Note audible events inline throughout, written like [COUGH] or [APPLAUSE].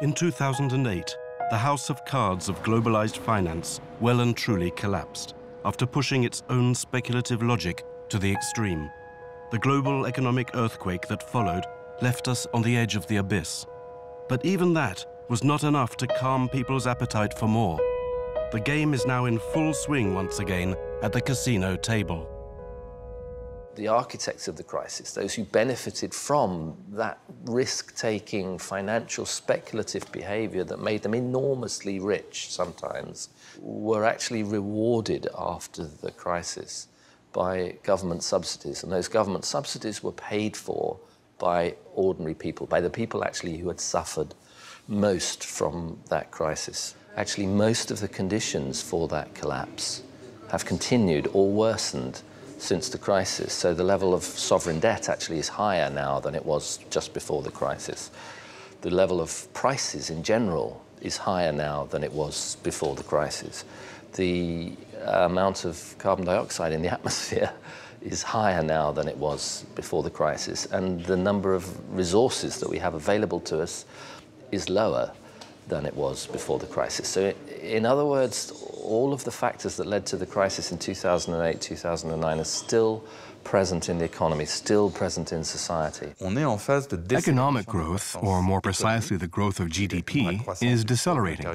In 2008, the house of cards of globalized finance well and truly collapsed after pushing its own speculative logic to the extreme. The global economic earthquake that followed left us on the edge of the abyss. But even that was not enough to calm people's appetite for more. The game is now in full swing once again at the casino table the architects of the crisis, those who benefited from that risk-taking, financial, speculative behavior that made them enormously rich sometimes, were actually rewarded after the crisis by government subsidies. And those government subsidies were paid for by ordinary people, by the people actually who had suffered most from that crisis. Actually, most of the conditions for that collapse have continued or worsened since the crisis. So the level of sovereign debt actually is higher now than it was just before the crisis. The level of prices in general is higher now than it was before the crisis. The uh, amount of carbon dioxide in the [LAUGHS] atmosphere is higher now than it was before the crisis, and the number of resources that we have available to us is lower than it was before the crisis. So in other words, all of the factors that led to the crisis in 2008, 2009 are still present in the economy, still present in society. Economic growth, or more precisely the growth of GDP, is decelerating.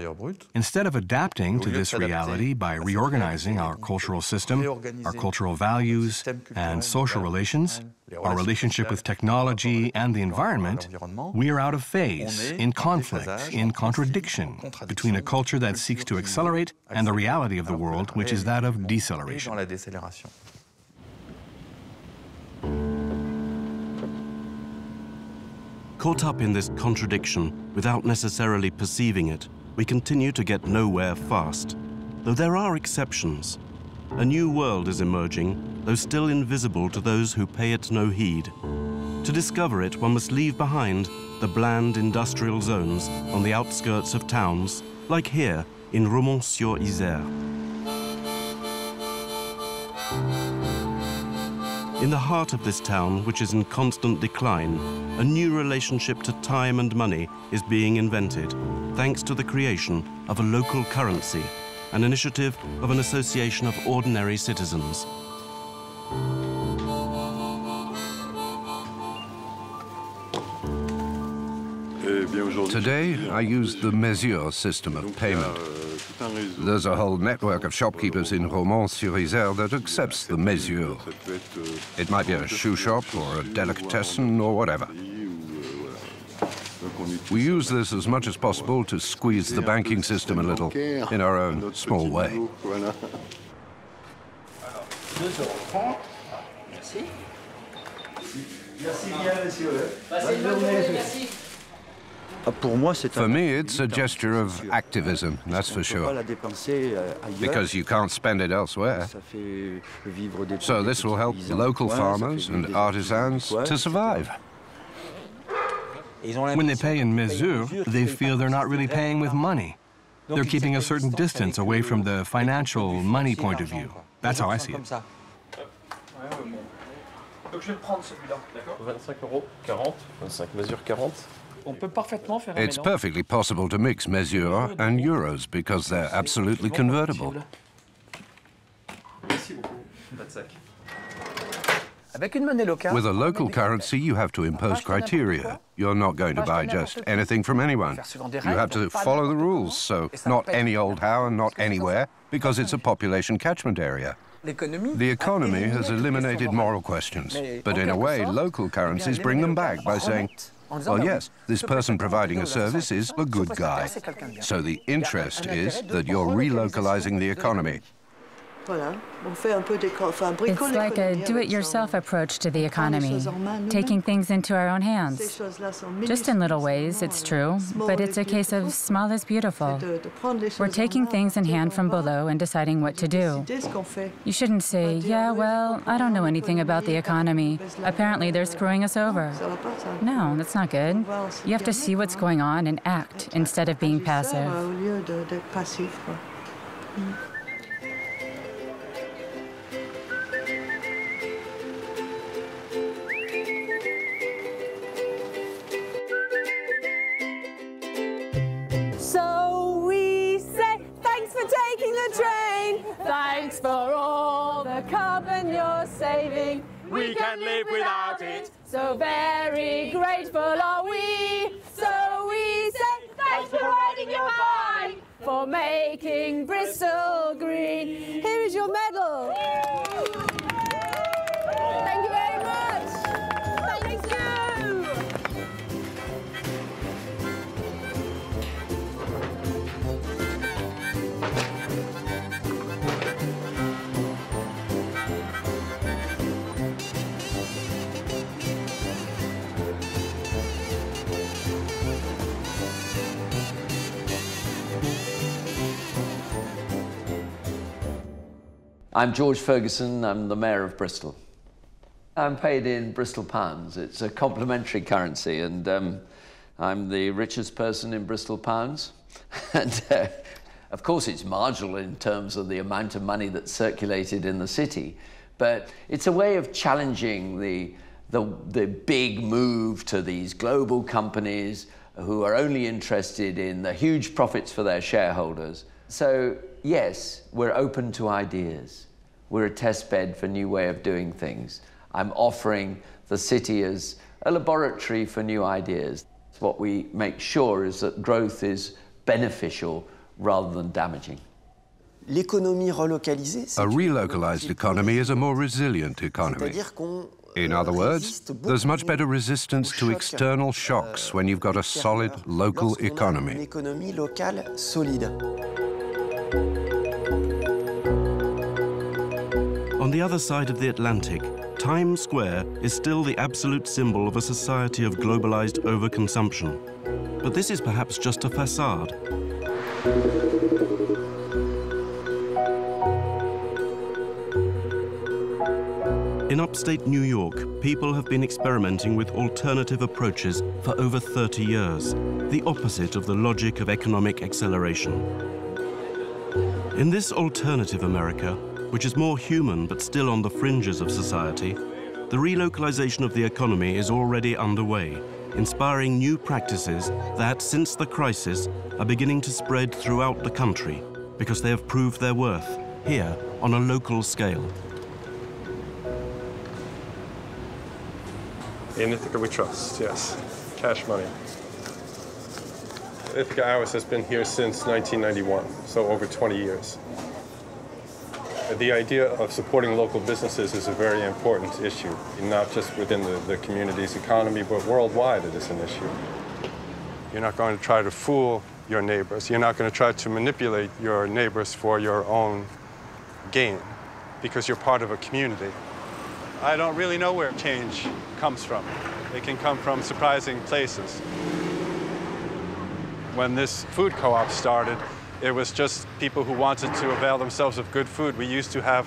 Instead of adapting to this reality by reorganizing our cultural system, our cultural values, and social relations, our relationship with technology and the environment, we are out of phase, in conflict, in contradiction between a culture that seeks to accelerate and the reality of the world, which is that of deceleration. Caught up in this contradiction without necessarily perceiving it, we continue to get nowhere fast. Though there are exceptions. A new world is emerging, though still invisible to those who pay it no heed. To discover it, one must leave behind the bland industrial zones on the outskirts of towns, like here in Romans-sur-Isère. In the heart of this town, which is in constant decline, a new relationship to time and money is being invented, thanks to the creation of a local currency, an initiative of an association of ordinary citizens. Today, I use the Mesure system of payment. There's a whole network of shopkeepers in Romans-sur-Isère that accepts the mesure. It might be a shoe shop or a delicatessen or whatever. We use this as much as possible to squeeze the banking system a little in our own small way. For me, it's a gesture of activism, that's for sure. Because you can't spend it elsewhere. So this will help local farmers and artisans to survive. When they pay in mesure, they feel they're not really paying with money. They're keeping a certain distance away from the financial money point of view. That's how I see it. Donc je vais prendre celui-là, d'accord 25 euros, 40, 25 mesure 40. It's perfectly possible to mix mesure and euros because they're absolutely convertible. With a local currency, you have to impose criteria. You're not going to buy just anything from anyone. You have to follow the rules, so not any old how and not anywhere, because it's a population catchment area. The economy has eliminated moral questions, but in a way, local currencies bring them back by saying, well, yes, this person providing a service is a good guy. So the interest is that you're relocalizing the economy. It's like a do-it-yourself approach to the economy, taking things into our own hands. Just in little ways, it's true, but it's a case of small is beautiful. We're taking things in hand from below and deciding what to do. You shouldn't say, yeah, well, I don't know anything about the economy. Apparently they're screwing us over. No, that's not good. You have to see what's going on and act instead of being passive. saving. We can live without it. So very grateful are we. So we say thanks for riding your bike, for making Bristol I'm George Ferguson, I'm the Mayor of Bristol. I'm paid in Bristol pounds. It's a complementary currency, and um, I'm the richest person in Bristol pounds. [LAUGHS] and uh, of course, it's marginal in terms of the amount of money that's circulated in the city, but it's a way of challenging the, the, the big move to these global companies who are only interested in the huge profits for their shareholders. So yes, we're open to ideas. We're a test bed for new way of doing things. I'm offering the city as a laboratory for new ideas. What we make sure is that growth is beneficial rather than damaging. A relocalized economy is a more resilient economy. In other words, there's much better resistance to external shocks when you've got a solid local economy. The other side of the Atlantic, Times Square is still the absolute symbol of a society of globalized overconsumption. But this is perhaps just a facade. In upstate New York, people have been experimenting with alternative approaches for over 30 years, the opposite of the logic of economic acceleration. In this alternative America, which is more human but still on the fringes of society, the relocalization of the economy is already underway, inspiring new practices that, since the crisis, are beginning to spread throughout the country because they have proved their worth here on a local scale. In Ithaca we trust, yes. Cash money. Ithaca Hours has been here since 1991, so over 20 years. The idea of supporting local businesses is a very important issue, not just within the, the community's economy, but worldwide it is an issue. You're not going to try to fool your neighbors. You're not going to try to manipulate your neighbors for your own gain because you're part of a community. I don't really know where change comes from. It can come from surprising places. When this food co-op started, it was just people who wanted to avail themselves of good food. We used to have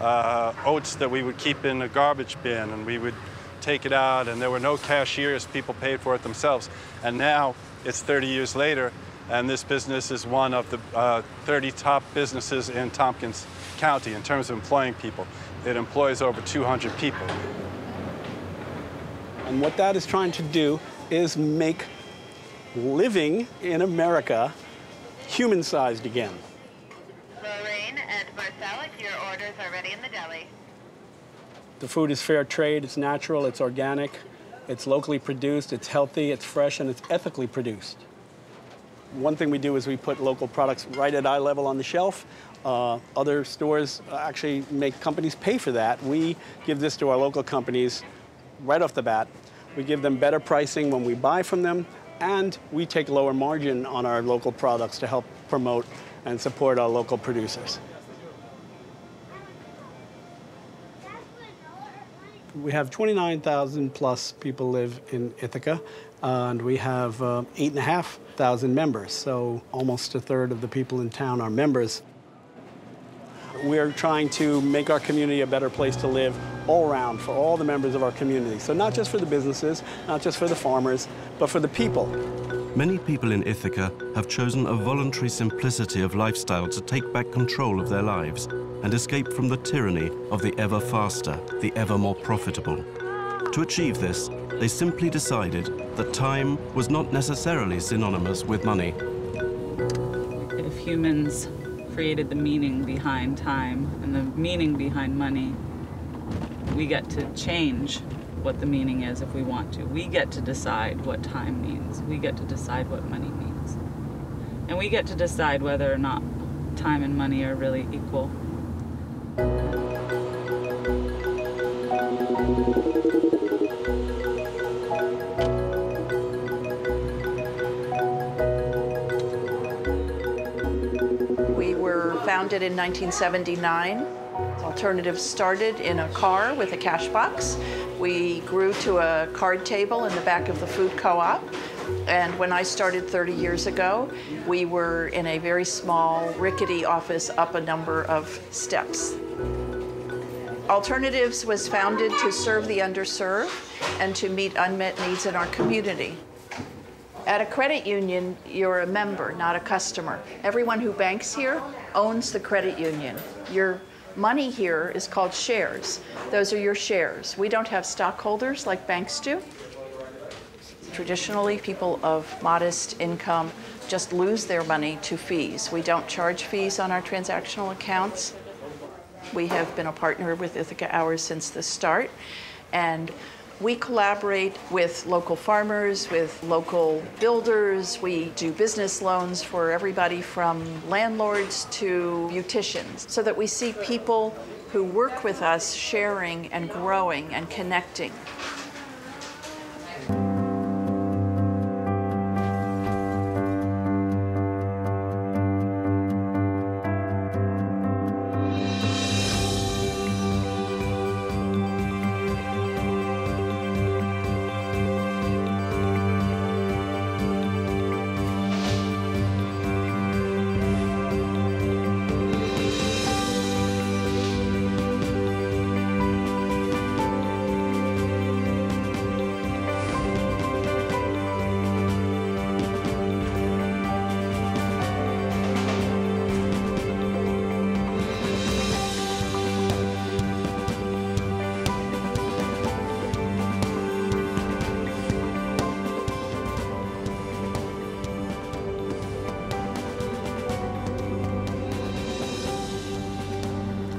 uh, oats that we would keep in a garbage bin and we would take it out and there were no cashiers, people paid for it themselves. And now it's 30 years later and this business is one of the uh, 30 top businesses in Tompkins County in terms of employing people. It employs over 200 people. And what that is trying to do is make living in America human-sized again. Lorraine and Marcella, your orders are ready in the deli. The food is fair trade, it's natural, it's organic, it's locally produced, it's healthy, it's fresh, and it's ethically produced. One thing we do is we put local products right at eye level on the shelf. Uh, other stores actually make companies pay for that. We give this to our local companies right off the bat. We give them better pricing when we buy from them, and we take lower margin on our local products to help promote and support our local producers. We have 29,000 plus people live in Ithaca, and we have uh, 8,500 members, so almost a third of the people in town are members. We're trying to make our community a better place to live all around for all the members of our community. So not just for the businesses, not just for the farmers, but for the people. Many people in Ithaca have chosen a voluntary simplicity of lifestyle to take back control of their lives and escape from the tyranny of the ever faster, the ever more profitable. To achieve this, they simply decided that time was not necessarily synonymous with money. If humans created the meaning behind time and the meaning behind money, We get to change what the meaning is if we want to. We get to decide what time means. We get to decide what money means. And we get to decide whether or not time and money are really equal. We were founded in 1979. Alternative started in a car with a cash box. We grew to a card table in the back of the food co-op. And when I started 30 years ago, we were in a very small, rickety office up a number of steps. Alternatives was founded to serve the underserved and to meet unmet needs in our community. At a credit union, you're a member, not a customer. Everyone who banks here owns the credit union. Your money here is called shares. Those are your shares. We don't have stockholders like banks do. Traditionally, people of modest income just lose their money to fees. We don't charge fees on our transactional accounts. We have been a partner with Ithaca Hours since the start, and we collaborate with local farmers, with local builders. We do business loans for everybody from landlords to beauticians so that we see people who work with us sharing and growing and connecting.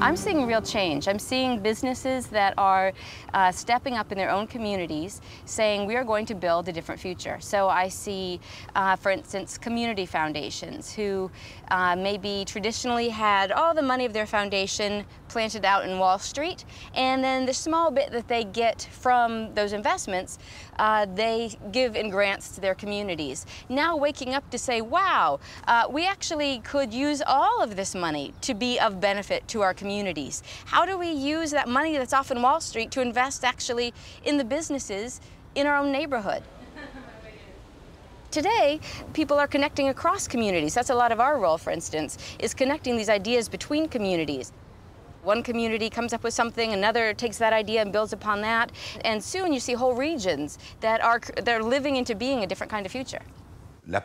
I'm seeing real change. I'm seeing businesses that are uh, stepping up in their own communities saying we are going to build a different future. So I see, uh, for instance, community foundations who uh, maybe traditionally had all the money of their foundation planted out in Wall Street and then the small bit that they get from those investments uh, they give in grants to their communities. Now waking up to say, wow, uh, we actually could use all of this money to be of benefit to our communities. How do we use that money that's off in Wall Street to invest actually in the businesses in our own neighborhood? Today, people are connecting across communities. That's a lot of our role, for instance, is connecting these ideas between communities. One community comes up with something, another takes that idea and builds upon that, and soon you see whole regions that are they're living into being a different kind of future. The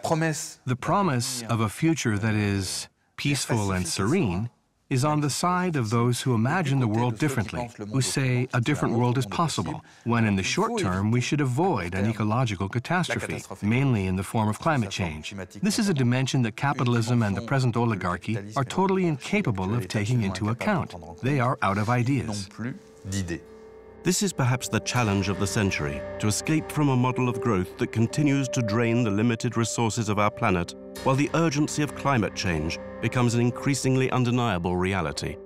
promise of a future that is peaceful and serene is on the side of those who imagine the world differently, who say a different world is possible, when in the short term we should avoid an ecological catastrophe, mainly in the form of climate change. This is a dimension that capitalism and the present oligarchy are totally incapable of taking into account. They are out of ideas. This is perhaps the challenge of the century, to escape from a model of growth that continues to drain the limited resources of our planet, while the urgency of climate change becomes an increasingly undeniable reality.